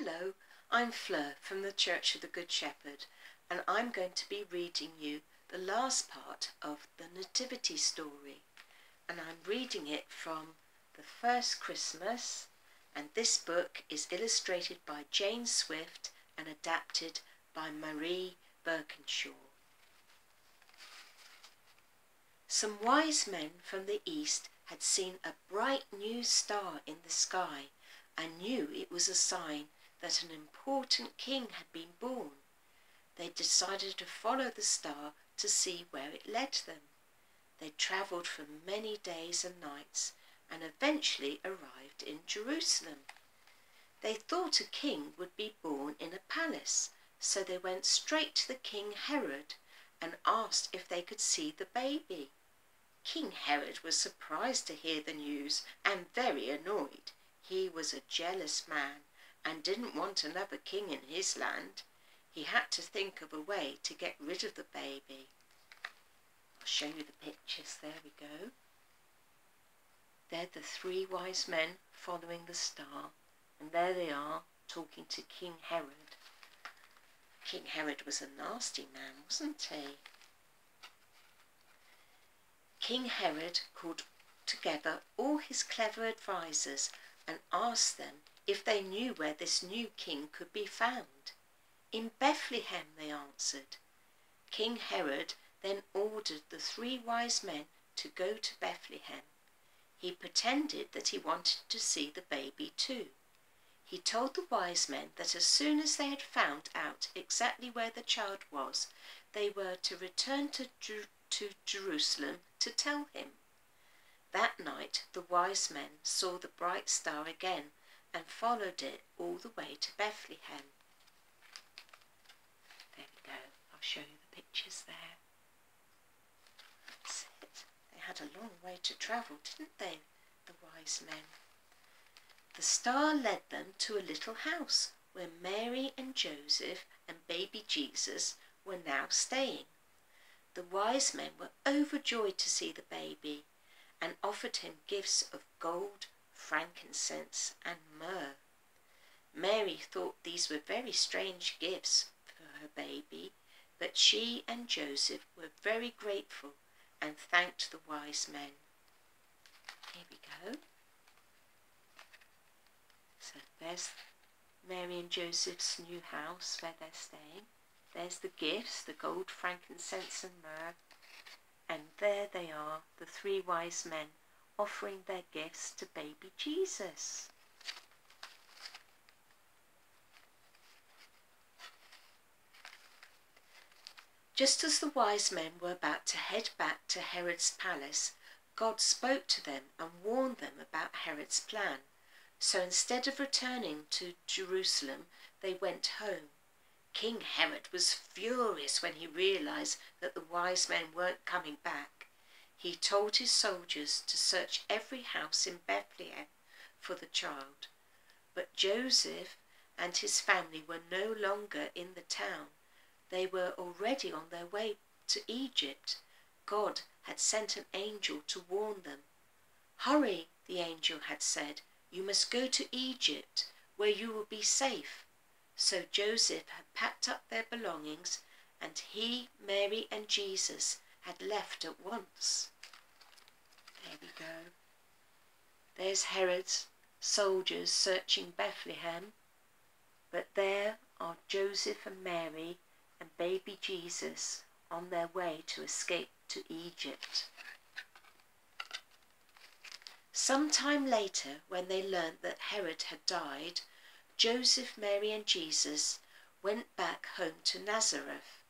Hello, I'm Fleur from the Church of the Good Shepherd, and I'm going to be reading you the last part of the Nativity story. And I'm reading it from The First Christmas, and this book is illustrated by Jane Swift and adapted by Marie Birkinshaw. Some wise men from the east had seen a bright new star in the sky and knew it was a sign that an important king had been born. They decided to follow the star to see where it led them. They travelled for many days and nights and eventually arrived in Jerusalem. They thought a king would be born in a palace, so they went straight to the king Herod and asked if they could see the baby. King Herod was surprised to hear the news and very annoyed. He was a jealous man and didn't want another king in his land. He had to think of a way to get rid of the baby. I'll show you the pictures. There we go. They're the three wise men following the star, and there they are talking to King Herod. King Herod was a nasty man, wasn't he? King Herod called together all his clever advisers and asked them if they knew where this new king could be found. In Bethlehem, they answered. King Herod then ordered the three wise men to go to Bethlehem. He pretended that he wanted to see the baby too. He told the wise men that as soon as they had found out exactly where the child was, they were to return to, Jer- to Jerusalem to tell him. That night the wise men saw the bright star again and followed it all the way to Bethlehem. There we go. I'll show you the pictures there. That's it. They had a long way to travel, didn't they, the wise men? The star led them to a little house where Mary and Joseph and baby Jesus were now staying. The wise men were overjoyed to see the baby and offered him gifts of gold, frankincense, and myrrh. Mary thought these were very strange gifts for her baby, but she and Joseph were very grateful and thanked the wise men. Here we go. So there's Mary and Joseph's new house where they're staying. There's the gifts, the gold, frankincense, and myrrh. And there they are, the three wise men offering their gifts to baby Jesus. Just as the wise men were about to head back to Herod's palace, God spoke to them and warned them about Herod's plan. So instead of returning to Jerusalem, they went home. King Herod was furious when he realized that the wise men weren't coming back he told his soldiers to search every house in Bethlehem for the child. But Joseph and his family were no longer in the town. They were already on their way to Egypt. God had sent an angel to warn them. Hurry, the angel had said, you must go to Egypt, where you will be safe. So Joseph had packed up their belongings, and he, Mary, and Jesus had left at once. There we go. There's Herod's soldiers searching Bethlehem, but there are Joseph and Mary and baby Jesus on their way to escape to Egypt. Some time later, when they learnt that Herod had died, Joseph, Mary, and Jesus went back home to Nazareth.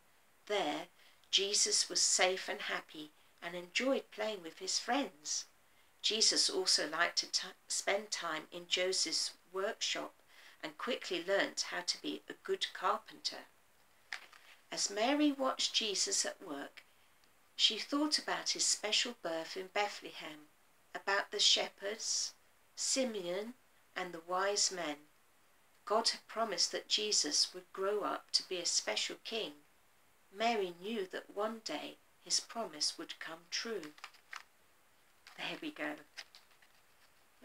There Jesus was safe and happy and enjoyed playing with his friends. Jesus also liked to spend time in Joseph's workshop and quickly learnt how to be a good carpenter. As Mary watched Jesus at work, she thought about his special birth in Bethlehem, about the shepherds, Simeon, and the wise men. God had promised that Jesus would grow up to be a special king Mary knew that one day his promise would come true. There we go.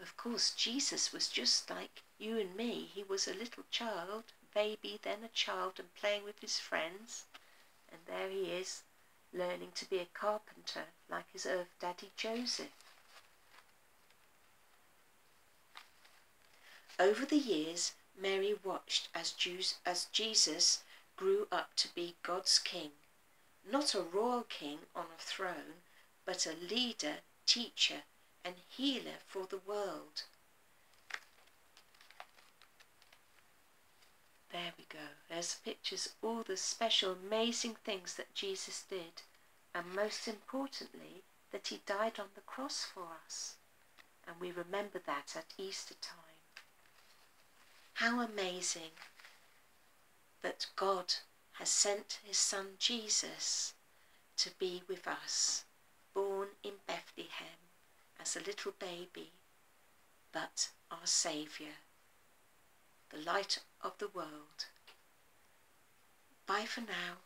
Of course, Jesus was just like you and me, he was a little child, baby, then a child, and playing with his friends. And there he is, learning to be a carpenter like his earth daddy Joseph. Over the years, Mary watched as, Jews, as Jesus grew up to be God's king, not a royal king on a throne, but a leader, teacher, and healer for the world. There we go. There's pictures, all the special, amazing things that Jesus did, and most importantly, that he died on the cross for us. And we remember that at Easter time. How amazing that God has sent his son Jesus to be with us, born in Bethlehem as a little baby, but our Saviour, the light of the world. Bye for now.